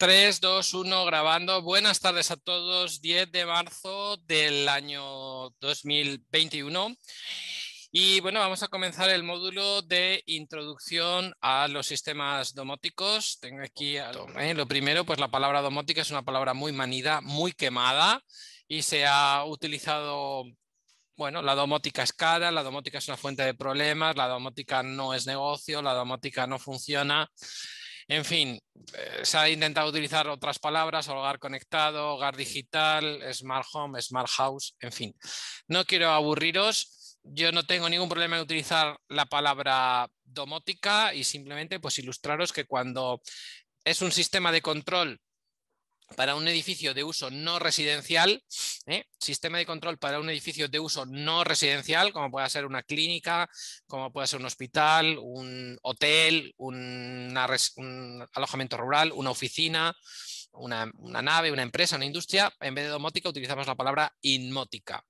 3, 2, 1, grabando. Buenas tardes a todos. 10 de marzo del año 2021. Y bueno, vamos a comenzar el módulo de introducción a los sistemas domóticos. Tengo aquí ¿eh? lo primero, pues la palabra domótica es una palabra muy manida, muy quemada y se ha utilizado bueno, la domótica es cara, la domótica es una fuente de problemas, la domótica no es negocio, la domótica no funciona. En fin, eh, se ha intentado utilizar otras palabras, hogar conectado, hogar digital, smart home, smart house, en fin. No quiero aburriros, yo no tengo ningún problema en utilizar la palabra domótica y simplemente pues ilustraros que cuando es un sistema de control para un edificio de uso no residencial, ¿eh? sistema de control para un edificio de uso no residencial, como puede ser una clínica, como puede ser un hospital, un hotel, un alojamiento rural, una oficina, una, una, nave, una empresa, una industria, en vez de domótica utilizamos la palabra inmótica.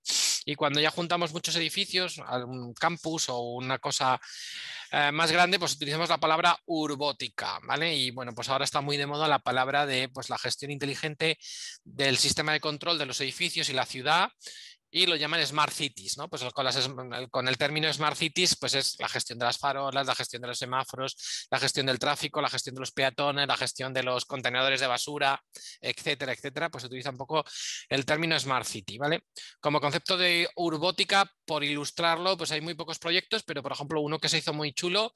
Y cuando ya juntamos muchos edificios, un campus o una cosa eh, más grande, pues utilizamos la palabra urbótica, ¿vale? Y bueno, pues ahora está muy de moda la palabra de pues, la gestión inteligente del sistema de control de los edificios y la ciudad y lo llaman Smart Cities, ¿no? Pues con, el término Smart Cities, pues es la gestión de las farolas, la gestión de los semáforos, la gestión del tráfico, la gestión de los peatones, la gestión de los contenedores de basura, etcétera, etcétera, pues se utiliza un poco el término Smart City, ¿vale? Como concepto de urbótica, por ilustrarlo, pues hay muy pocos proyectos, pero por ejemplo uno que se hizo muy chulo,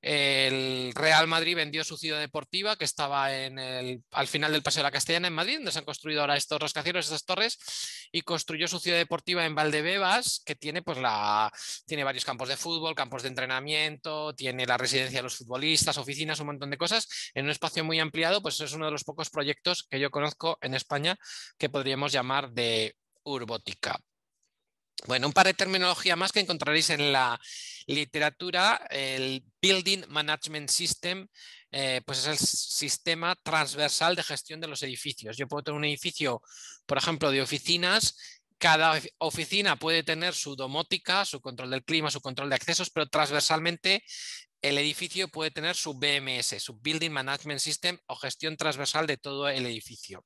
el Real Madrid vendió su ciudad deportiva que estaba en el, al final del Paseo de la Castellana en Madrid, donde se han construido ahora estos rascacielos, estas torres, y construyó su ciudad deportiva en Valdebebas, que tiene, pues, la, tiene varios campos de fútbol, campos de entrenamiento, tiene la residencia de los futbolistas, oficinas, un montón de cosas, en un espacio muy ampliado, pues es uno de los pocos proyectos que yo conozco en España que podríamos llamar de urbótica. Bueno, un par de terminología más que encontraréis en la literatura. El Building Management System, eh, pues es el sistema transversal de gestión de los edificios. Yo puedo tener un edificio, por ejemplo, de oficinas cada oficina puede tener su domótica, su control del clima, su control de accesos, pero transversalmente el edificio puede tener su BMS, su Building Management System o gestión transversal de todo el edificio.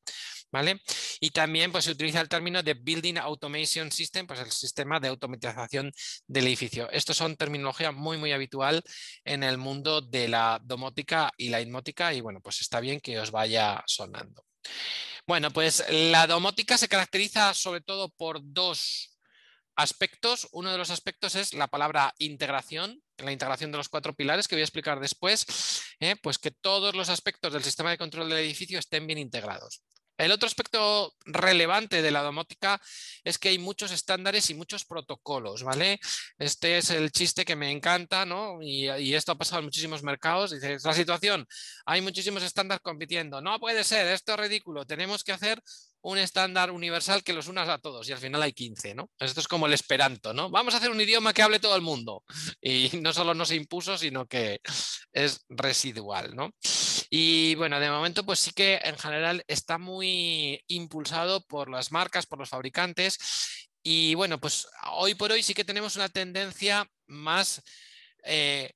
¿vale? Y también pues, se utiliza el término de Building Automation System, pues el sistema de automatización del edificio. Estos son terminología muy, muy habitual en el mundo de la domótica y la inmótica y bueno, pues está bien que os vaya sonando. Bueno, pues la domótica se caracteriza sobre todo por dos aspectos. Uno de los aspectos es la palabra integración, la integración de los cuatro pilares que voy a explicar después, ¿eh? pues que todos los aspectos del sistema de control del edificio estén bien integrados. El otro aspecto relevante de la domótica es que hay muchos estándares y muchos protocolos, ¿vale? Este es el chiste que me encanta, ¿no? Y, esto ha pasado en muchísimos mercados. Dice, la situación, hay muchísimos estándares compitiendo. No puede ser, esto es ridículo. Tenemos que hacer un estándar universal que los unas a todos y al final hay 15, ¿no? Esto es como el esperanto, ¿no? Vamos a hacer un idioma que hable todo el mundo y no solo no se impuso, sino que es residual, ¿no? Y bueno, de momento pues sí que en general está muy impulsado por las marcas, por los fabricantes y bueno, pues hoy por hoy sí que tenemos una tendencia más eh,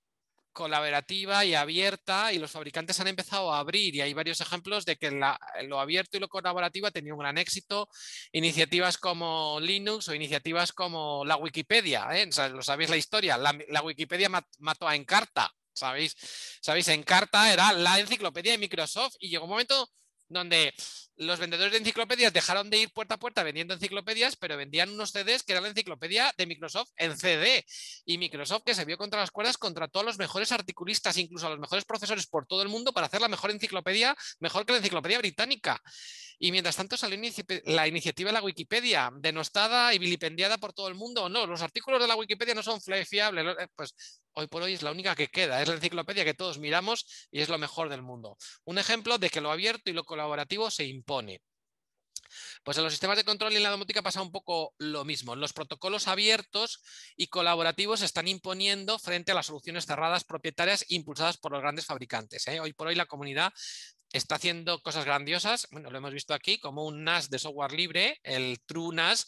colaborativa y abierta y los fabricantes han empezado a abrir y hay varios ejemplos de que lo abierto y lo colaborativo ha tenido un gran éxito. Iniciativas como Linux o iniciativas como la Wikipedia, ¿eh? lo sabéis la historia, la, Wikipedia mató a Encarta, ¿sabéis? ¿sabéis? Encarta era la enciclopedia de Microsoft y llegó un momento donde los vendedores de enciclopedias dejaron de ir puerta a puerta vendiendo enciclopedias, pero vendían unos CDs que era la enciclopedia de Microsoft en CD. Y Microsoft, que se vio contra las cuerdas, contrató a los mejores articulistas, incluso a los mejores profesores por todo el mundo, para hacer la mejor enciclopedia, mejor que la enciclopedia británica. Y mientras tanto salió la iniciativa de la Wikipedia, denostada y vilipendiada por todo el mundo. No, los artículos de la Wikipedia no son fiables. Eh, pues hoy por hoy es la única que queda, es la enciclopedia que todos miramos y es lo mejor del mundo. Un ejemplo de que lo abierto y lo colaborativo se impone. Pues en los sistemas de control y en la domótica pasa un poco lo mismo. Los protocolos abiertos y colaborativos se están imponiendo frente a las soluciones cerradas propietarias impulsadas por los grandes fabricantes. ¿eh? Hoy por hoy la comunidad está haciendo cosas grandiosas. Bueno, lo hemos visto aquí como un NAS de software libre, el True NAS,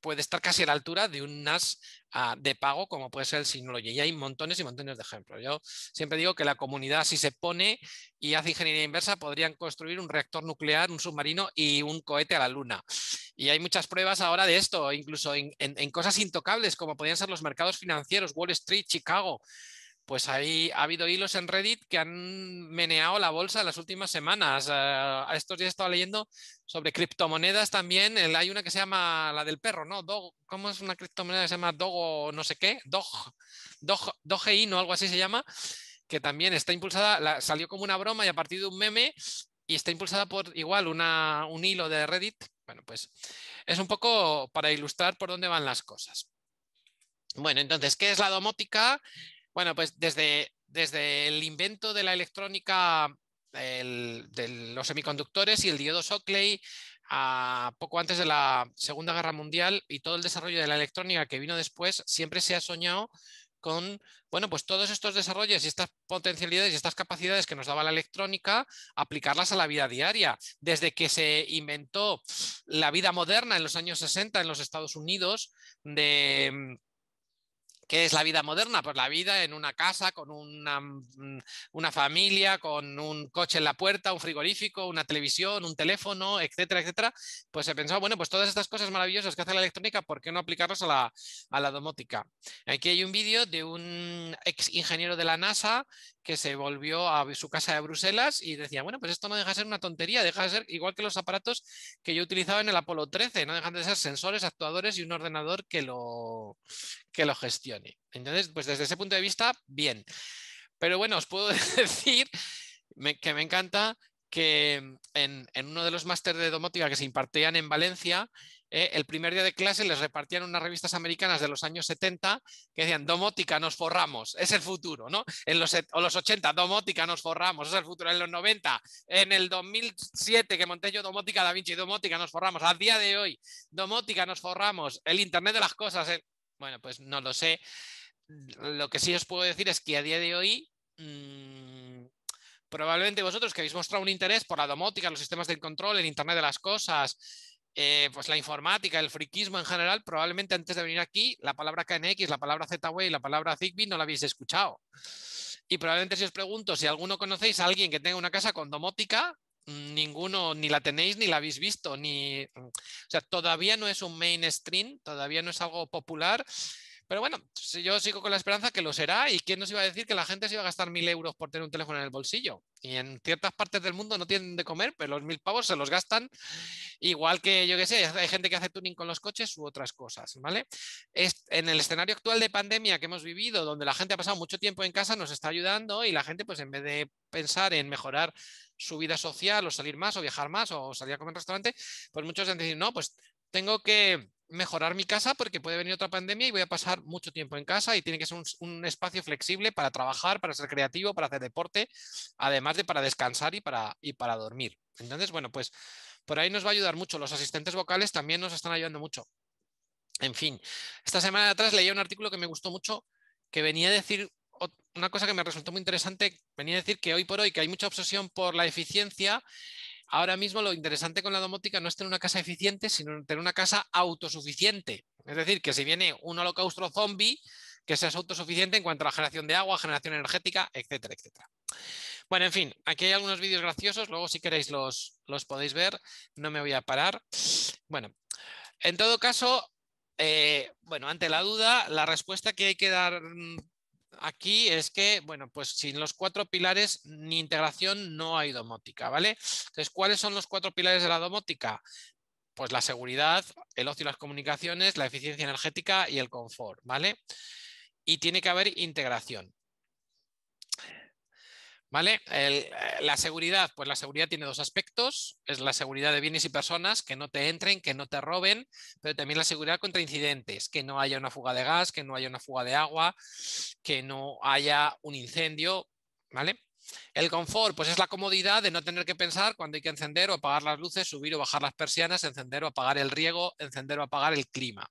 puede estar casi a la altura de un NAS ah, de pago como puede ser el Synology. Y hay montones y montones de ejemplos. Yo siempre digo que la comunidad si se pone y hace ingeniería inversa podrían construir un reactor nuclear, un submarino y un cohete a la luna. Y hay muchas pruebas ahora de esto, incluso en, en cosas intocables como podrían ser los mercados financieros, Wall Street, Chicago pues ahí ha habido hilos en Reddit que han meneado la bolsa en las últimas semanas. A estos días he estado leyendo sobre criptomonedas también. hay una que se llama la del perro, ¿no? ¿Cómo es una criptomoneda que se llama Dogo no sé qué? Dog, Dog, Dogein ¿no? Algo así se llama, que también está impulsada, salió como una broma y a partir de un meme y está impulsada por igual un hilo de Reddit. Bueno, pues es un poco para ilustrar por dónde van las cosas. Bueno, entonces, ¿qué es la domótica? Bueno, pues desde, desde el invento de la electrónica, de los semiconductores y el diodo Shockley, a poco antes de la Segunda Guerra Mundial y todo el desarrollo de la electrónica que vino después, siempre se ha soñado con, bueno, pues todos estos desarrollos y estas potencialidades y estas capacidades que nos daba la electrónica, aplicarlas a la vida diaria. Desde que se inventó la vida moderna en los años 60 en los Estados Unidos, de ¿Qué es la vida moderna? Pues la vida en una casa, con mm, una, familia, con un coche en la puerta, un frigorífico, una televisión, un teléfono, etcétera, etcétera. Pues he pensado, bueno, pues todas estas cosas maravillosas que hace la electrónica, ¿por qué no aplicarlas a la, a la domótica? Aquí hay un vídeo de un ex ingeniero de la NASA que se volvió a su casa de Bruselas y decía, bueno, pues esto no deja de ser una tontería, deja de ser igual que los aparatos que yo utilizaba en el Apolo 13, no dejan de ser sensores, actuadores y un ordenador que lo, que lo Entonces, pues desde ese punto de vista, bien. Pero bueno, os puedo decir que me encanta que en, en uno de los másteres de domótica que se impartían en Valencia, eh, el primer día de clase les repartían unas revistas americanas de los años 70 que decían, domótica, nos forramos, es el futuro, ¿no? En los, o los 80, domótica, nos forramos, es el futuro. En los 90, en el 2007 que monté yo domótica Da Vinci, domótica, nos forramos. Al día de hoy, domótica, nos forramos. El Internet de las cosas, bueno, pues no lo sé. Lo que sí os puedo decir es que a día de hoy... Mm, probablemente vosotros que habéis mostrado un interés por la domótica, los sistemas de control, el Internet de las cosas, eh, pues la informática, el friquismo en general, probablemente antes de venir aquí, la palabra KNX, la palabra Z-Way la palabra Zigbee no la habéis escuchado. Y probablemente si os pregunto si alguno conocéis a alguien que tenga una casa con domótica, ninguno ni la tenéis ni la habéis visto, ni, o sea, todavía no es un mainstream, todavía no es algo popular pero bueno, yo sigo con la esperanza que lo será y quién nos iba a decir que la gente se iba a gastar mil euros por tener un teléfono en el bolsillo. Y en ciertas partes del mundo no tienen de comer, pero los mil pavos se los gastan igual que yo que sé, hay gente que hace tuning con los coches u otras cosas, ¿vale? en el escenario actual de pandemia que hemos vivido, donde la gente ha pasado mucho tiempo en casa, nos está ayudando y la gente pues en vez de pensar en mejorar su vida social o salir más o viajar más o salir a comer en restaurante, pues muchos han dicho, no, pues tengo que mejorar mi casa porque puede venir otra pandemia y voy a pasar mucho tiempo en casa y tiene que ser un, espacio flexible para trabajar, para ser creativo, para hacer deporte, además de para descansar y para, y para dormir. Entonces, bueno, pues por ahí nos va a ayudar mucho. Los asistentes vocales también nos están ayudando mucho. En fin, esta semana de atrás leía un artículo que me gustó mucho que venía a decir una cosa que me resultó muy interesante, venía a decir que hoy por hoy que hay mucha obsesión por la eficiencia Ahora mismo lo interesante con la domótica no es tener una casa eficiente, sino tener una casa autosuficiente. Es decir, que si viene un holocausto zombie, que sea autosuficiente en cuanto a la generación de agua, generación energética, etcétera, etcétera. Bueno, en fin, aquí hay algunos vídeos graciosos, luego si queréis los, los podéis ver, no me voy a parar. Bueno, en todo caso, eh, bueno, ante la duda, la respuesta que hay que dar mm, aquí es que, bueno, pues sin los cuatro pilares ni integración no hay domótica, ¿vale? Entonces, ¿cuáles son los cuatro pilares de la domótica? Pues la seguridad, el ocio y las comunicaciones, la eficiencia energética y el confort, ¿vale? Y tiene que haber integración. ¿Vale? Eh, la seguridad, pues la seguridad tiene dos aspectos, es la seguridad de bienes y personas, que no te entren, que no te roben, pero también la seguridad contra incidentes, que no haya una fuga de gas, que no haya una fuga de agua, que no haya un incendio, ¿vale? El confort, pues es la comodidad de no tener que pensar cuando hay que encender o apagar las luces, subir o bajar las persianas, encender o apagar el riego, encender o apagar el clima.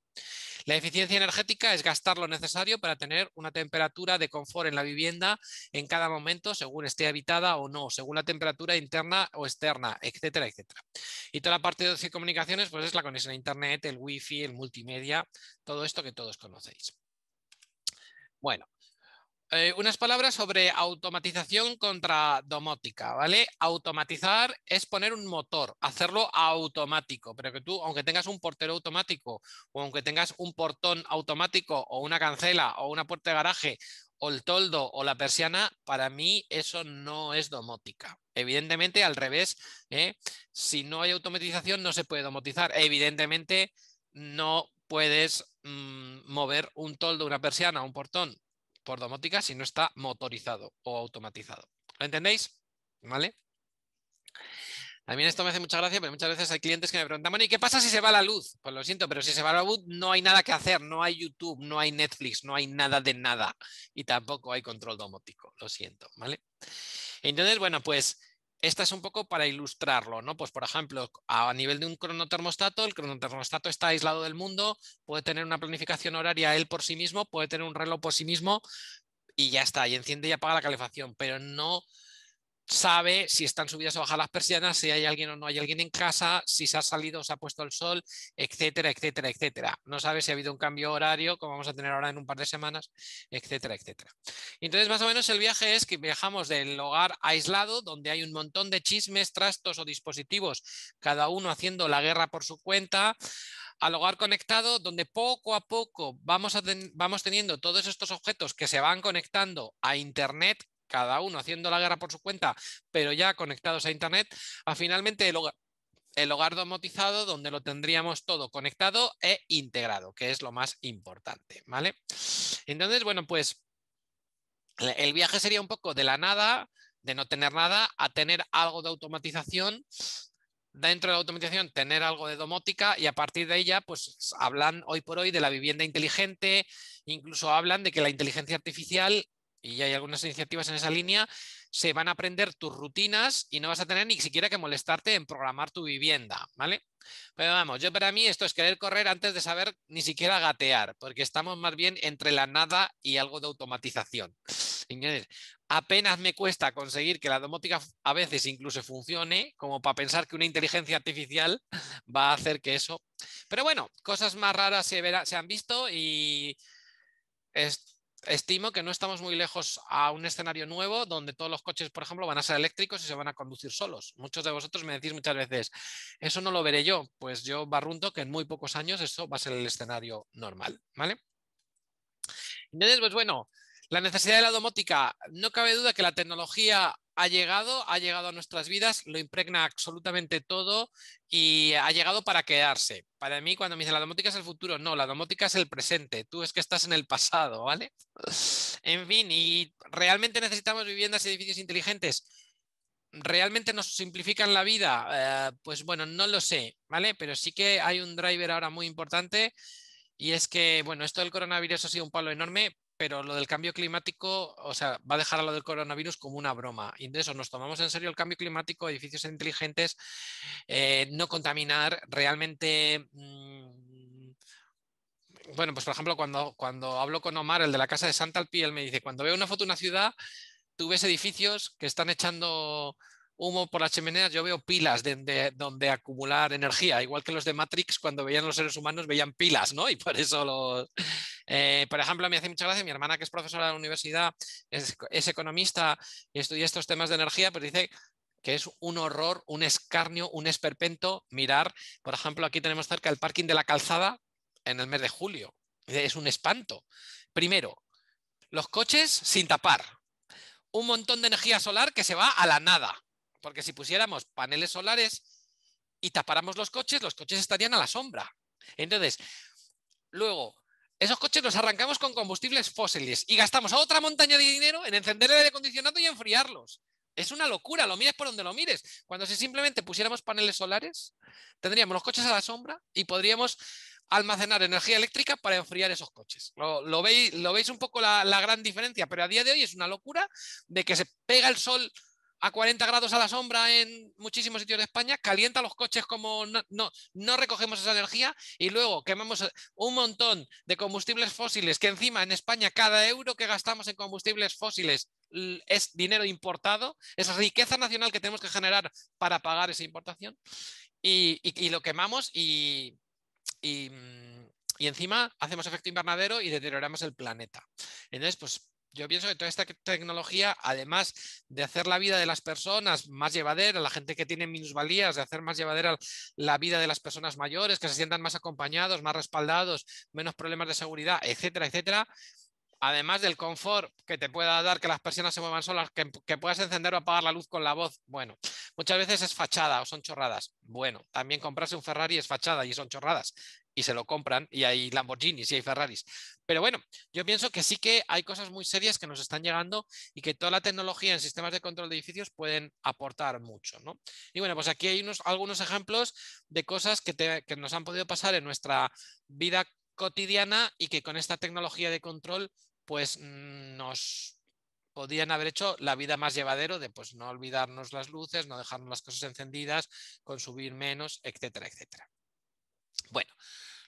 La eficiencia energética es gastar lo necesario para tener una temperatura de confort en la vivienda en cada momento, según esté habitada o no, según la temperatura interna o externa, etcétera, etcétera. Y toda la parte de comunicaciones, pues es la conexión a Internet, el Wi-Fi, el multimedia, todo esto que todos conocéis. Bueno, eh, unas palabras sobre automatización contra domótica, ¿vale? Automatizar es poner un motor, hacerlo automático, pero que tú, aunque tengas un portero automático o aunque tengas un portón automático o una cancela o una puerta de garaje o el toldo o la persiana, para mí eso no es domótica. Evidentemente, al revés, ¿eh? si no hay automatización no se puede domotizar. Evidentemente, no puedes mm, mover un toldo, una persiana, un portón por domótica si no está motorizado o automatizado. ¿Lo entendéis? ¿Vale? También esto me hace mucha gracia, pero muchas veces hay clientes que me preguntan, bueno, ¿y qué pasa si se va la luz? Pues lo siento, pero si se va la luz no hay nada que hacer, no hay YouTube, no hay Netflix, no hay nada de nada y tampoco hay control domótico, lo siento, ¿vale? Entonces, bueno, pues esta es un poco para ilustrarlo, ¿no? Pues por ejemplo, a nivel de un cronotermostato, el cronotermostato está aislado del mundo, puede tener una planificación horaria él por sí mismo, puede tener un reloj por sí mismo y ya está, y enciende y apaga la calefacción, pero no sabe si están subidas o bajas las persianas, si hay alguien o no hay alguien en casa, si se ha salido o se ha puesto el sol, etcétera, etcétera, etcétera. No sabe si ha habido un cambio horario, como vamos a tener ahora en un par de semanas, etcétera, etcétera. Entonces, más o menos el viaje es que viajamos del hogar aislado, donde hay un montón de chismes, trastos o dispositivos, cada uno haciendo la guerra por su cuenta, al hogar conectado, donde poco a poco vamos, vamos teniendo todos estos objetos que se van conectando a Internet cada uno haciendo la guerra por su cuenta, pero ya conectados a Internet, a finalmente el hogar, domotizado donde lo tendríamos todo conectado e integrado, que es lo más importante, ¿vale? Entonces, bueno, pues el viaje sería un poco de la nada, de no tener nada, a tener algo de automatización, dentro de la automatización tener algo de domótica y a partir de ella pues hablan hoy por hoy de la vivienda inteligente, incluso hablan de que la inteligencia artificial y hay algunas iniciativas en esa línea, se van a aprender tus rutinas y no vas a tener ni siquiera que molestarte en programar tu vivienda, ¿vale? Pero vamos, yo para mí esto es querer correr antes de saber ni siquiera gatear, porque estamos más bien entre la nada y algo de automatización. apenas me cuesta conseguir que la domótica a veces incluso funcione, como para pensar que una inteligencia artificial va a hacer que eso... Pero bueno, cosas más raras se, se han visto y... Es, estimo que no estamos muy lejos a un escenario nuevo donde todos los coches, por ejemplo, van a ser eléctricos y se van a conducir solos. Muchos de vosotros me decís muchas veces, eso no lo veré yo. Pues yo barrunto que en muy pocos años eso va a ser el escenario normal, ¿vale? Entonces, pues bueno, la necesidad de la domótica, no cabe duda que la tecnología ha llegado, ha llegado a nuestras vidas, lo impregna absolutamente todo y ha llegado para quedarse. Para mí, cuando me dice la domótica es el futuro, no, la domótica es el presente, tú es que estás en el pasado, ¿vale? En fin, y realmente necesitamos viviendas y edificios inteligentes. ¿Realmente nos simplifican la vida? Eh, pues bueno, no lo sé, ¿vale? Pero sí que hay un driver ahora muy importante y es que, bueno, esto del coronavirus ha sido un palo enorme, pero lo del cambio climático, o sea, va a dejar a lo del coronavirus como una broma. Y de eso nos tomamos en serio el cambio climático, edificios inteligentes, eh, no contaminar, realmente... Mm, bueno, pues por ejemplo, cuando, cuando hablo con Omar, el de la casa de Santa Alpi, él me dice, cuando veo una foto de una ciudad, tú ves edificios que están echando humo por las chimeneas, yo veo pilas de, donde acumular energía, igual que los de Matrix, cuando veían los seres humanos, veían pilas, ¿no? Y por eso los... Eh, por ejemplo, me hace mucha gracia, mi hermana, que es profesora de la universidad, es, economista y estudia estos temas de energía, pero dice que es un horror, un escarnio, un esperpento mirar, por ejemplo, aquí tenemos cerca el parking de la calzada en el mes de julio. Es un espanto. Primero, los coches sin tapar. Un montón de energía solar que se va a la nada. Porque si pusiéramos paneles solares y tapáramos los coches, los coches estarían a la sombra. Entonces, luego, esos coches los arrancamos con combustibles fósiles y gastamos otra montaña de dinero en encender el aire acondicionado y enfriarlos. Es una locura, lo mires por donde lo mires. Cuando si simplemente pusiéramos paneles solares, tendríamos los coches a la sombra y podríamos almacenar energía eléctrica para enfriar esos coches. ¿Lo, veis, un poco la, gran diferencia? Pero a día de hoy es una locura de que se pega el sol a 40 grados a la sombra en muchísimos sitios de España, calienta los coches como no, recogemos esa energía y luego quemamos un montón de combustibles fósiles que encima en España cada euro que gastamos en combustibles fósiles es dinero importado, es riqueza nacional que tenemos que generar para pagar esa importación y, lo quemamos y, y encima hacemos efecto invernadero y deterioramos el planeta. Entonces, pues yo pienso que toda esta tecnología, además de hacer la vida de las personas más llevadera, la gente que tiene minusvalías, de hacer más llevadera la vida de las personas mayores, que se sientan más acompañados, más respaldados, menos problemas de seguridad, etcétera, etcétera, además del confort que te pueda dar que las personas se muevan solas, que, puedas encender o apagar la luz con la voz, bueno, muchas veces es fachada o son chorradas. Bueno, también comprarse un Ferrari es fachada y son chorradas y se lo compran y hay Lamborghinis y hay Ferraris. Pero bueno, yo pienso que sí que hay cosas muy serias que nos están llegando y que toda la tecnología en sistemas de control de edificios pueden aportar mucho. ¿no? Y bueno, pues aquí hay unos, algunos ejemplos de cosas que nos han podido pasar en nuestra vida cotidiana y que con esta tecnología de control pues mm, nos podrían haber hecho la vida más llevadero de pues no olvidarnos las luces, no dejarnos las cosas encendidas, consumir menos, etcétera, etcétera. Bueno,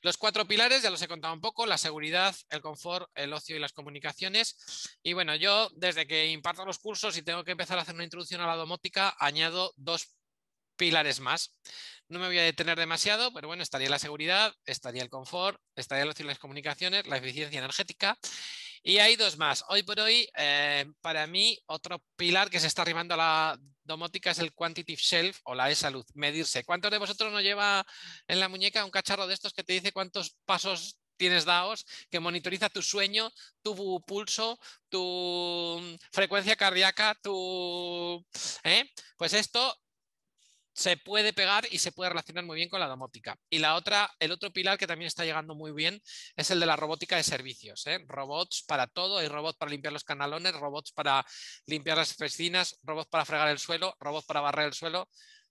los cuatro pilares, ya los he contado un poco, la seguridad, el confort, el ocio y las comunicaciones. Y bueno, yo desde que imparto los cursos y tengo que empezar a hacer una introducción a la domótica, añado dos pilares más. No me voy a detener demasiado, pero bueno, estaría la seguridad, estaría el confort, estaría el ocio y las comunicaciones, la eficiencia energética y hay dos más. Hoy por hoy, eh, para mí, otro pilar que se está arrimando a la domótica es el Quantitative Shelf o la e-salud, medirse. ¿Cuántos de vosotros nos lleva en la muñeca un cacharro de estos que te dice cuántos pasos tienes dados, que monitoriza tu sueño, tu pulso, tu frecuencia cardíaca, tu... ¿eh? Pues esto se puede pegar y se puede relacionar muy bien con la domótica. Y la otra, el otro pilar que también está llegando muy bien es el de la robótica de servicios. ¿eh? Robots para todo, hay robots para limpiar los canalones, robots para limpiar las piscinas, robots para fregar el suelo, robots para barrer el suelo,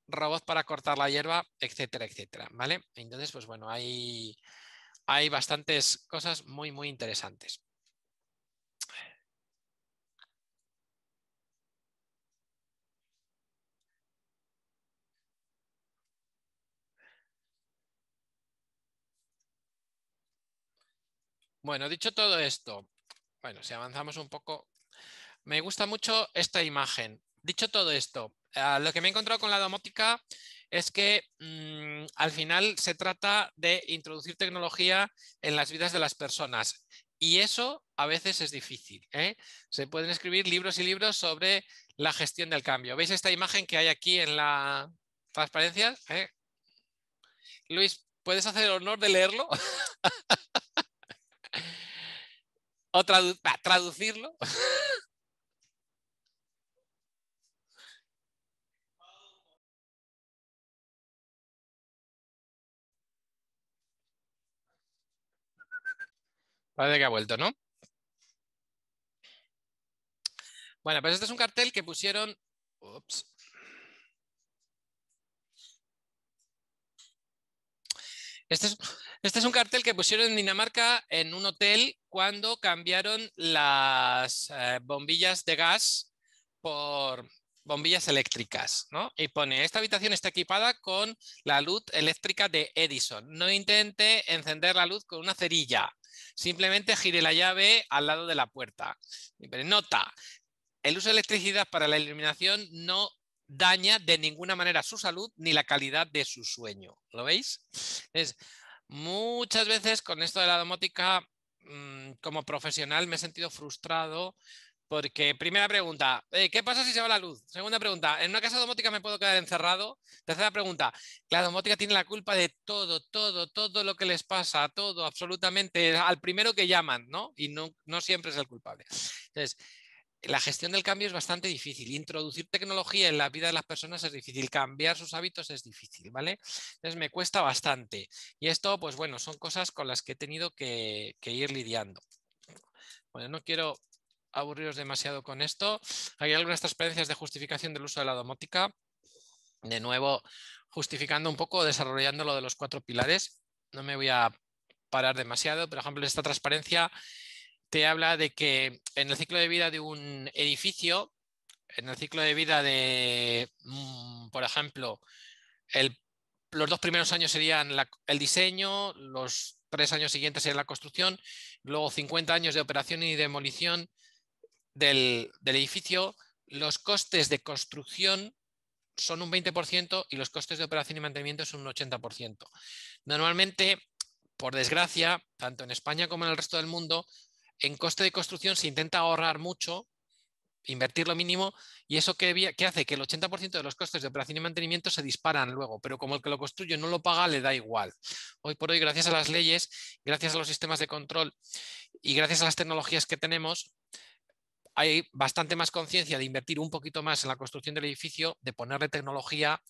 robots para cortar la hierba, etcétera, etcétera. ¿Vale? Entonces, pues bueno, hay, hay bastantes cosas muy, muy interesantes. Bueno, dicho todo esto, bueno, si avanzamos un poco, me gusta mucho esta imagen. Dicho todo esto, ah, lo que me he encontrado con la domótica es que mm, al final se trata de introducir tecnología en las vidas de las personas. Y eso a veces es difícil. ¿eh? Se pueden escribir libros y libros sobre la gestión del cambio. ¿Veis esta imagen que hay aquí en la transparencia? ¿Eh? Luis, ¿puedes hacer el honor de leerlo? o traducirlo. Parece que ha vuelto, ¿no? Bueno, pues este es un cartel que pusieron... Ups. Este es, este es un cartel que pusieron en Dinamarca en un hotel cuando cambiaron las eh, bombillas de gas por bombillas eléctricas, ¿no? Y pone, esta habitación está equipada con la luz eléctrica de Edison. No intente encender la luz con una cerilla. Simplemente gire la llave al lado de la puerta. Nota, el uso de electricidad para la iluminación no daña de ninguna manera su salud ni la calidad de su sueño. ¿Lo veis? Es, muchas veces con esto de la domótica, mm, como profesional, me he sentido frustrado porque, primera pregunta, eh, ¿qué pasa si se va la luz? Segunda pregunta, ¿en una casa domótica me puedo quedar encerrado? Tercera pregunta, la domótica tiene la culpa de todo, todo, todo lo que les pasa, todo, absolutamente, al primero que llaman, ¿no? Y no, no siempre es el culpable. Entonces, la gestión del cambio es bastante difícil. Introducir tecnología en la vida de las personas es difícil. Cambiar sus hábitos es difícil, ¿vale? Entonces me cuesta bastante. Y esto, pues bueno, son cosas con las que he tenido que, ir lidiando. Bueno, no quiero aburriros demasiado con esto. Hay algunas transparencias de justificación del uso de la domótica. De nuevo, justificando un poco, desarrollando lo de los cuatro pilares. No me voy a parar demasiado. Por ejemplo, esta transparencia te habla de que en el ciclo de vida de un edificio, en el ciclo de vida de, mm, por ejemplo, los dos primeros años serían el diseño, los tres años siguientes serían la construcción, luego 50 años de operación y demolición del, del edificio. Los costes de construcción son un 20% y los costes de operación y mantenimiento son un 80%. Normalmente, por desgracia, tanto en España como en el resto del mundo, en coste de construcción se intenta ahorrar mucho, invertir lo mínimo, y eso que, hace que el 80% de los costes de operación y mantenimiento se disparan luego, pero como el que lo construye no lo paga, le da igual. Hoy por hoy, gracias a las leyes, gracias a los sistemas de control y gracias a las tecnologías que tenemos, hay bastante más conciencia de invertir un poquito más en la construcción del edificio, de ponerle tecnología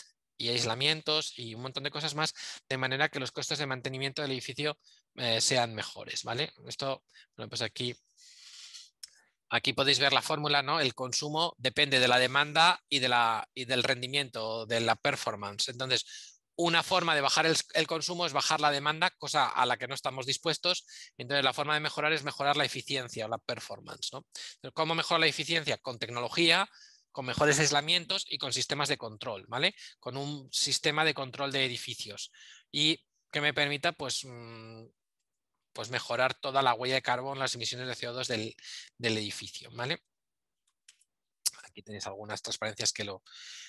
y aislamientos y un montón de cosas más, de manera que los costes de mantenimiento del edificio eh, sean mejores, ¿vale? Esto, bueno, pues aquí, aquí podéis ver la fórmula, ¿no? El consumo depende de la demanda y, de la, y del rendimiento, de la performance. Entonces, una forma de bajar el, consumo es bajar la demanda, cosa a la que no estamos dispuestos. Entonces, la forma de mejorar es mejorar la eficiencia o la performance. ¿no? ¿Cómo mejorar la eficiencia? Con tecnología, con mejores aislamientos y con sistemas de control, ¿vale? Con un sistema de control de edificios y que me permita, pues, mm, pues mejorar toda la huella de carbón, las emisiones de CO2 del, del edificio, ¿vale? Aquí tenéis algunas transparencias que lo,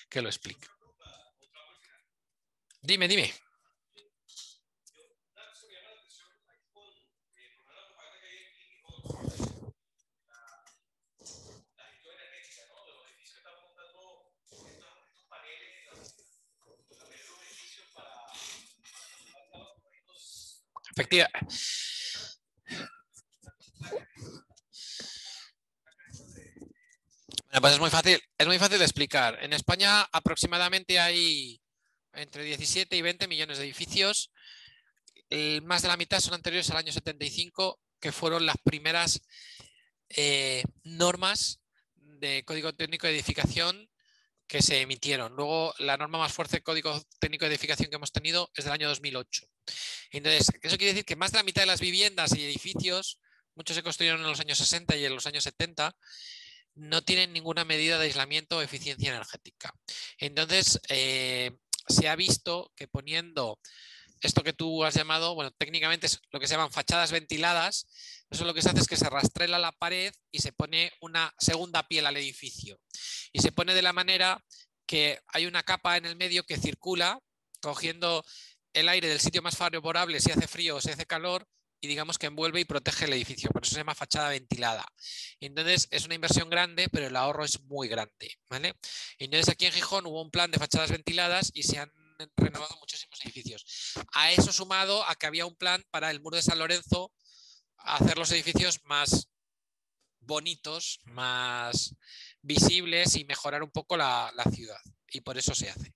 que lo explican. Dime, dime. Efectivamente. Bueno, pues es muy fácil, es muy fácil de explicar. En España aproximadamente hay entre 17 y 20 millones de edificios. más de la mitad son anteriores al año 75, que fueron las primeras eh, normas de código técnico de edificación que se emitieron. Luego, la norma más fuerte de código técnico de edificación que hemos tenido es del año 2008. Entonces, eso quiere decir que más de la mitad de las viviendas y edificios, muchos se construyeron en los años 60 y en los años 70, no tienen ninguna medida de aislamiento o eficiencia energética. Entonces, eh, se ha visto que poniendo esto que tú has llamado, bueno, técnicamente es lo que se llaman fachadas ventiladas, eso lo que se hace es que se rastrela la pared y se pone una segunda piel al edificio. Y se pone de la manera que hay una capa en el medio que circula, cogiendo el aire del sitio más favorable si hace frío o si hace calor, y digamos que envuelve y protege el edificio. Por eso se llama fachada ventilada. Entonces es una inversión grande, pero el ahorro es muy grande. ¿vale? Entonces aquí en Gijón hubo un plan de fachadas ventiladas y se han renovado muchísimos edificios. A eso sumado a que había un plan para el muro de San Lorenzo hacer los edificios más bonitos, más visibles y mejorar un poco la ciudad. Y por eso se hace.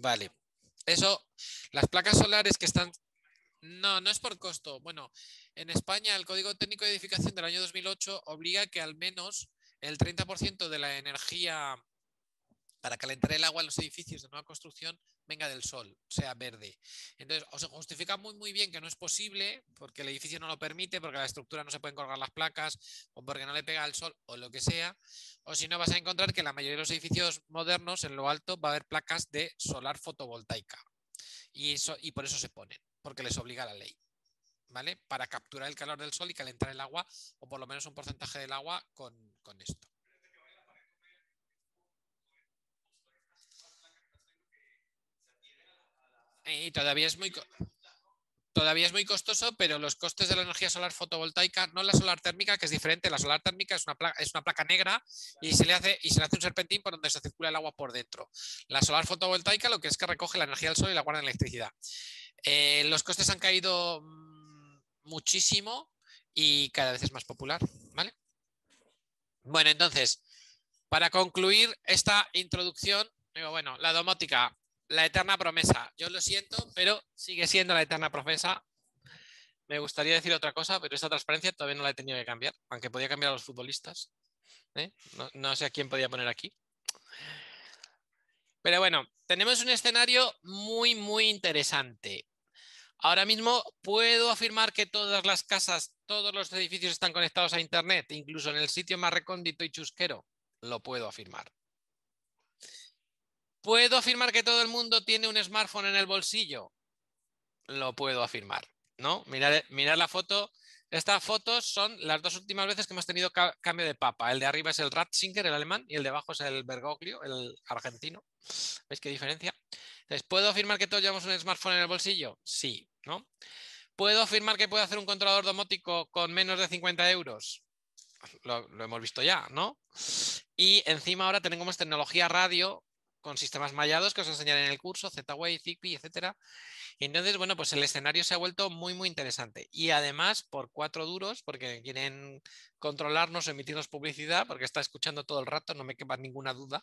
Vale. Eso, las placas solares que están... No, no es por costo. Bueno, en España el Código Técnico de Edificación del año 2008 obliga que al menos el 30% de la energía para calentar el agua en los edificios de nueva construcción venga del sol, sea verde. Entonces, o se justifica muy, muy bien que no es posible porque el edificio no lo permite, porque la estructura no se pueden colgar las placas, o porque no le pega el sol, o lo que sea. O si no, vas a encontrar que la mayoría de los edificios modernos, en lo alto, va a haber placas de solar fotovoltaica. Y, eso, y por eso se ponen, porque les obliga la ley. ¿Vale? Para capturar el calor del sol y calentar el agua, o por lo menos un porcentaje del agua con esto. Y todavía es muy todavía es muy costoso, pero los costes de la energía solar fotovoltaica, no la solar térmica, que es diferente, la solar térmica es una placa, es una placa negra y se le hace y se hace un serpentín por donde se circula el agua por dentro. La solar fotovoltaica lo que es que recoge la energía del sol y la guarda en electricidad. Eh, los costes han caído mm, muchísimo y cada vez es más popular, ¿vale? Bueno, entonces, para concluir esta introducción, digo, bueno, la domótica la eterna promesa. Yo lo siento, pero sigue siendo la eterna promesa. Me gustaría decir otra cosa, pero esta transparencia todavía no la he tenido que cambiar, aunque podía cambiar a los futbolistas. ¿eh? No, sé a quién podía poner aquí. Pero bueno, tenemos un escenario muy, muy interesante. Ahora mismo puedo afirmar que todas las casas, todos los edificios están conectados a Internet, incluso en el sitio más recóndito y chusquero. Lo puedo afirmar. ¿Puedo afirmar que todo el mundo tiene un smartphone en el bolsillo? Lo puedo afirmar, ¿no? Mirad, la foto. Estas fotos son las dos últimas veces que hemos tenido cambio de papa. El de arriba es el Ratzinger, el alemán, y el de abajo es el Bergoglio, el argentino. ¿Veis qué diferencia? Entonces, ¿puedo afirmar que todos llevamos un smartphone en el bolsillo? Sí, ¿no? ¿Puedo afirmar que puedo hacer un controlador domótico con menos de 50 euros? Lo, lo hemos visto ya, ¿no? Y encima ahora tenemos tecnología radio con sistemas mallados que os enseñaré en el curso, Z-Wave, Zigbee. Y entonces, bueno, pues el escenario se ha vuelto muy, muy interesante. Y además, por cuatro duros, porque quieren controlarnos o emitirnos publicidad, porque está escuchando todo el rato, no me quepa ninguna duda,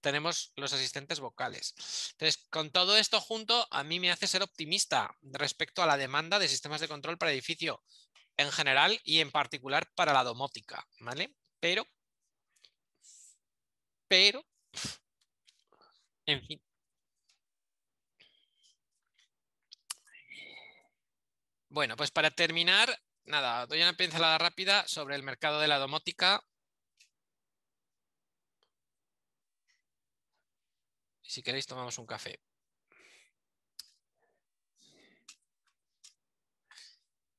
tenemos los asistentes vocales. Entonces, con todo esto junto, a mí me hace ser optimista respecto a la demanda de sistemas de control para edificio en general y en particular para la domótica, ¿vale? Pero, pero, en fin. Bueno, pues para terminar, nada, doy una pincelada rápida sobre el mercado de la domótica. Si queréis, tomamos un café.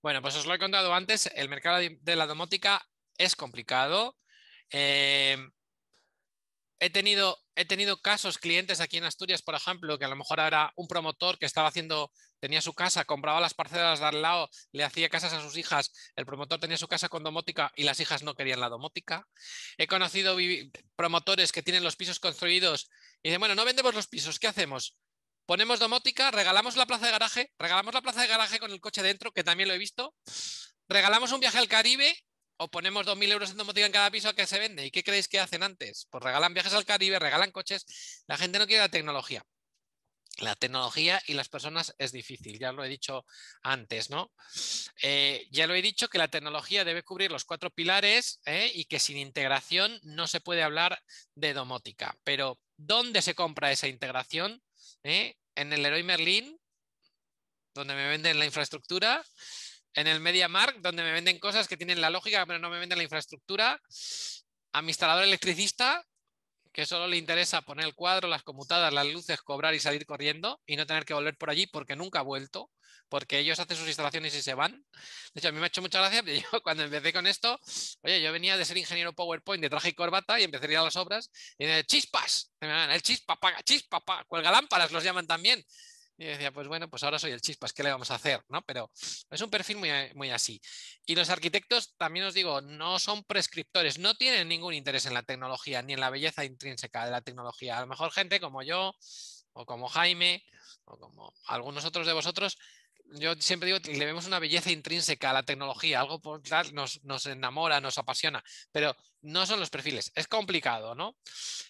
Bueno, pues os lo he contado antes, el mercado de la domótica es complicado. Eh, he tenido, he tenido casos, clientes aquí en Asturias, por ejemplo, que a lo mejor era un promotor que estaba haciendo, tenía su casa, compraba las parcelas de al lado, le hacía casas a sus hijas, el promotor tenía su casa con domótica y las hijas no querían la domótica. He conocido promotores que tienen los pisos construidos y dicen, bueno, no vendemos los pisos, ¿qué hacemos? Ponemos domótica, regalamos la plaza de garaje, regalamos la plaza de garaje con el coche dentro, que también lo he visto, regalamos un viaje al Caribe o ponemos 2.000 euros en domótica en cada piso que se vende. ¿Y qué creéis que hacen antes? Pues regalan viajes al Caribe, regalan coches. La gente no quiere la tecnología. La tecnología y las personas es difícil, ya lo he dicho antes, ¿no? Eh, ya lo he dicho que la tecnología debe cubrir los cuatro pilares ¿eh? y que sin integración no se puede hablar de domótica. Pero, ¿dónde se compra esa integración? ¿Eh? En el Leroy Merlin, donde me venden la infraestructura, en el MediaMark, donde me venden cosas que tienen la lógica, pero no me venden la infraestructura, a mi instalador electricista, que solo le interesa poner el cuadro, las conmutadas, las luces, cobrar y salir corriendo y no tener que volver por allí porque nunca ha vuelto, porque ellos hacen sus instalaciones y se van. De hecho, a mí me ha hecho mucha gracia, porque yo cuando empecé con esto, oye, yo venía de ser ingeniero PowerPoint de traje y corbata y empecé a ir a las obras y me chispas, el chispa paga, chispa paga, cuelga lámparas los llaman también. Y decía, pues bueno, pues ahora soy el chispas, ¿qué le vamos a hacer? ¿No? Pero es un perfil muy, muy así. Y los arquitectos, también os digo, no son prescriptores, no tienen ningún interés en la tecnología ni en la belleza intrínseca de la tecnología. A lo mejor gente como yo, o como Jaime, o como algunos otros de vosotros, yo siempre digo le vemos una belleza intrínseca a la tecnología, algo por tal nos, nos, enamora, nos apasiona, pero no son los perfiles, es complicado, ¿no?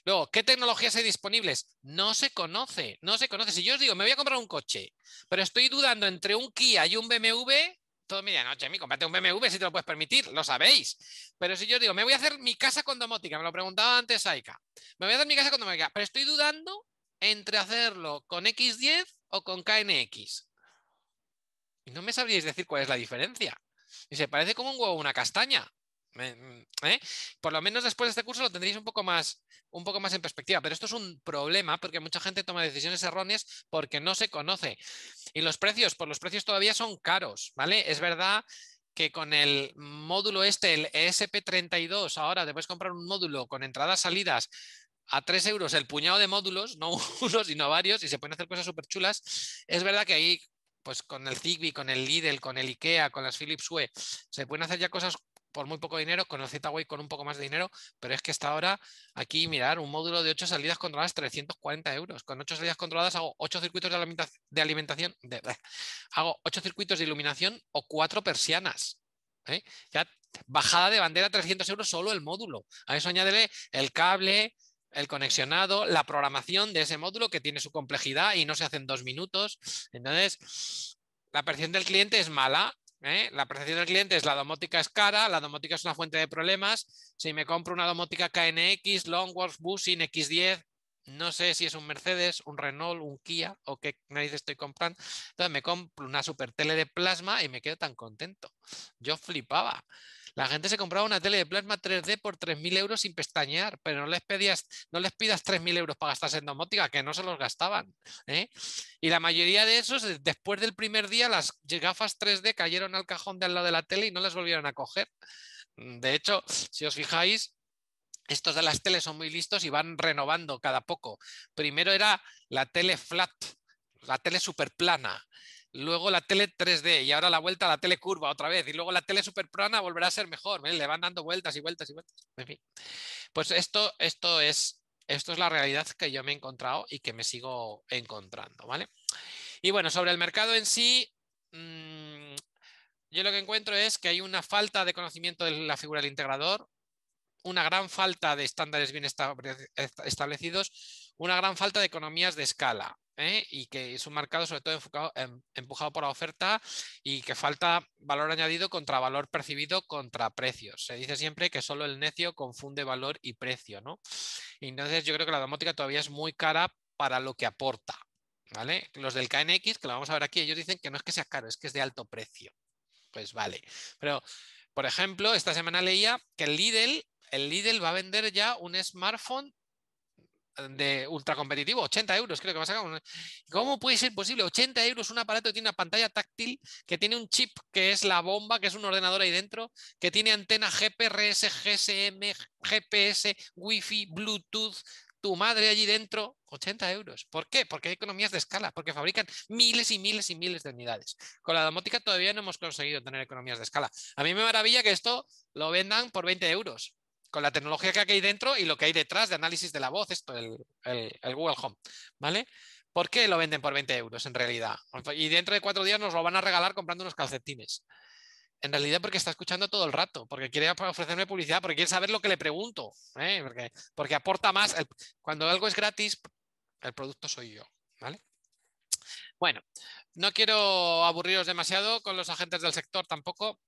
Luego, ¿qué tecnologías hay disponibles? No se conoce, no se conoce. Si yo os digo, me voy a comprar un coche, pero estoy dudando entre un Kia y un BMW, todo me dirán, oye, mi, comprate un BMW si te lo puedes permitir, lo sabéis. Pero si yo digo, me voy a hacer mi casa con domótica, me lo preguntaba antes Aika, me voy a hacer mi casa con domótica, pero estoy dudando entre hacerlo con X10 o con KNX. Y no me sabríais decir cuál es la diferencia. Y se parece como un huevo una castaña. ¿eh? Por lo menos después de este curso lo tendréis un poco, más, un poco más en perspectiva. Pero esto es un problema porque mucha gente toma decisiones erróneas porque no se conoce. Y los precios, pues los precios todavía son caros, ¿vale? Es verdad que con el módulo este, el ESP32, ahora te puedes comprar un módulo con entradas, salidas a 3 euros el puñado de módulos, no uno, sino varios, y se pueden hacer cosas súper chulas. Es verdad que ahí pues con el Zigbee, con el Lidl, con el IKEA, con las Philips Hue, se pueden hacer ya cosas por muy poco dinero, con el Z-Wave con un poco más de dinero, pero es que hasta ahora aquí, mirar, un módulo de 8 salidas controladas, 340 euros. Con 8 salidas controladas hago 8 circuitos de alimentación, de, hago 8 circuitos de iluminación o 4 persianas. ¿eh? Ya bajada de bandera 300 euros solo el módulo. A eso añádele el cable, el conexionado, la programación de ese módulo que tiene su complejidad y no se hace en dos minutos. Entonces, la percepción del cliente es mala ¿eh? La percepción del cliente es la domótica es cara, la domótica es una fuente de problemas. Si me compro una domótica KNX, Longworth, Bushing, X10, no sé si es un Mercedes, un Renault, un Kia o qué narices estoy comprando. Entonces me compro una super tele de plasma y me quedo tan contento. Yo flipaba. La gente se compraba una tele de plasma 3D por 3.000 euros sin pestañear, pero no les, pedías, no les pidas 3.000 euros para gastarse en domótica, que no se los gastaban. ¿eh? Y la mayoría de esos, después del primer día, las gafas 3D cayeron al cajón de al lado de la tele y no las volvieron a coger. De hecho, si os fijáis, estos de las teles son muy listos y van renovando cada poco. Primero era la tele flat, la tele super plana. Luego la tele 3D y ahora la vuelta a la tele curva otra vez. Y luego la tele super plana volverá a ser mejor. Le van dando vueltas y vueltas y vueltas. En fin. Pues esto, esto, es, esto es la realidad que yo me he encontrado y que me sigo encontrando. ¿vale? Y bueno, sobre el mercado en sí, mmm, yo lo que encuentro es que hay una falta de conocimiento de la figura del integrador, una gran falta de estándares bien establecidos, una gran falta de economías de escala. ¿Eh? y que es un mercado sobre todo em, empujado por la oferta y que falta valor añadido contra valor percibido contra precios. Se dice siempre que solo el necio confunde valor y precio, ¿no? Y entonces yo creo que la domótica todavía es muy cara para lo que aporta. ¿Vale? Los del KNX, que lo vamos a ver aquí, ellos dicen que no es que sea caro, es que es de alto precio. Pues vale. Pero, por ejemplo, esta semana leía que el Lidl el Lidl va a vender ya un smartphone de ultra competitivo, 80 euros creo que a sacar. ¿Cómo puede ser posible? 80 euros un aparato que tiene una pantalla táctil, que tiene un chip que es la bomba, que es un ordenador ahí dentro, que tiene antena GPRS, GSM, GPS, Wi-Fi, Bluetooth, tu madre allí dentro, 80 euros. ¿Por qué? Porque hay economías de escala, porque fabrican miles y miles y miles de unidades. Con la domótica todavía no hemos conseguido tener economías de escala. A mí me maravilla que esto lo vendan por 20 euros con la tecnología que hay dentro y lo que hay detrás de análisis de la voz, esto, el, Google Home, ¿vale? ¿Por qué lo venden por 20 euros en realidad? Y dentro de cuatro días nos lo van a regalar comprando unos calcetines. En realidad porque está escuchando todo el rato, porque quiere ofrecerme publicidad, porque quiere saber lo que le pregunto, ¿eh? porque, porque, aporta más. cuando algo es gratis, el producto soy yo, ¿vale? Bueno, no quiero aburriros demasiado con los agentes del sector tampoco.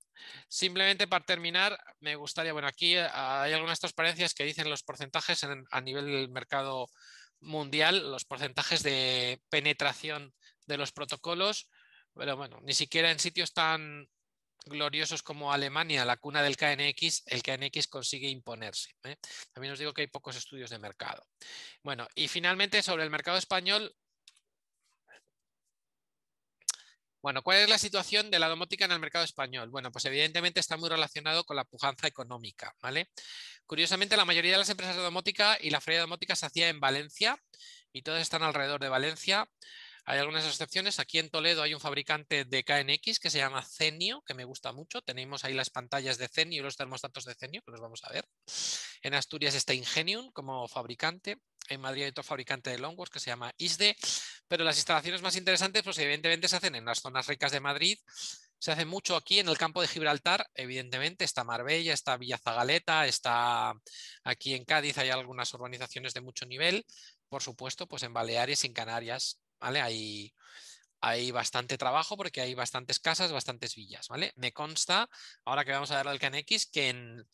Simplemente para terminar, me gustaría, bueno, aquí eh, hay algunas transparencias que dicen los porcentajes a nivel del mercado mundial, los porcentajes de penetración de los protocolos, pero bueno, ni siquiera en sitios tan gloriosos como Alemania, la cuna del KNX, el KNX consigue imponerse. ¿eh? También os digo que hay pocos estudios de mercado. Bueno, y finalmente sobre el mercado español, Bueno, ¿cuál es la situación de la domótica en el mercado español? Bueno, pues evidentemente está muy relacionado con la pujanza económica, ¿vale? Curiosamente, la mayoría de las empresas de domótica y la feria de domótica se hacía en Valencia y todas están alrededor de Valencia. Hay algunas excepciones. Aquí en Toledo hay un fabricante de KNX que se llama Cenio, que me gusta mucho. Tenemos ahí las pantallas de Cenio y los termostatos de Cenio, que los vamos a ver. En Asturias está Ingenium como fabricante en Madrid hay otro fabricante de longboards que se llama ISDE, pero las instalaciones más interesantes, pues evidentemente se hacen en las zonas ricas de Madrid, se hace mucho aquí en el campo de Gibraltar, evidentemente, está Marbella, está Villa Zagaleta, está aquí en Cádiz, hay algunas urbanizaciones de mucho nivel, por supuesto, pues en Baleares y en Canarias, ¿vale? Hay, hay bastante trabajo porque hay bastantes casas, bastantes villas, ¿vale? Me consta, ahora que vamos a ver al KNX, que en,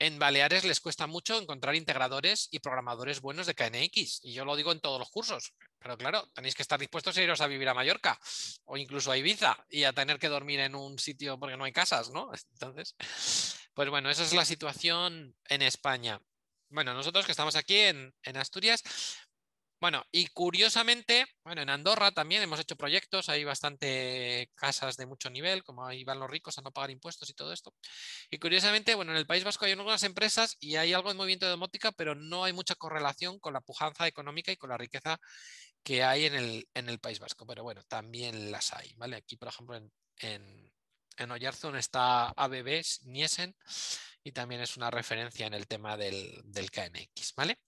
en Baleares les cuesta mucho encontrar integradores y programadores buenos de KNX. Y yo lo digo en todos los cursos. Pero claro, tenéis que estar dispuestos a iros a vivir a Mallorca o incluso a Ibiza y a tener que dormir en un sitio porque no hay casas, ¿no? Entonces, pues bueno, esa es la situación en España. Bueno, nosotros que estamos aquí en, en Asturias, bueno, y curiosamente, bueno, en Andorra también hemos hecho proyectos, hay bastante casas de mucho nivel, como ahí van los ricos a no pagar impuestos y todo esto. Y curiosamente, bueno, en el País Vasco hay algunas empresas y hay algo de movimiento de domótica, pero no hay mucha correlación con la pujanza económica y con la riqueza que hay en el, País Vasco. Pero bueno, también las hay, ¿vale? Aquí, por ejemplo, en, en, en Oyarzun está ABB, Niesen, y también es una referencia en el tema del, del KNX, ¿vale?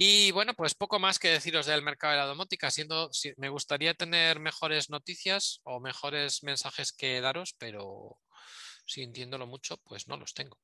Y bueno, pues poco más que deciros del mercado de la domótica, siendo, me gustaría tener mejores noticias o mejores mensajes que daros, pero sintiéndolo mucho, pues no los tengo.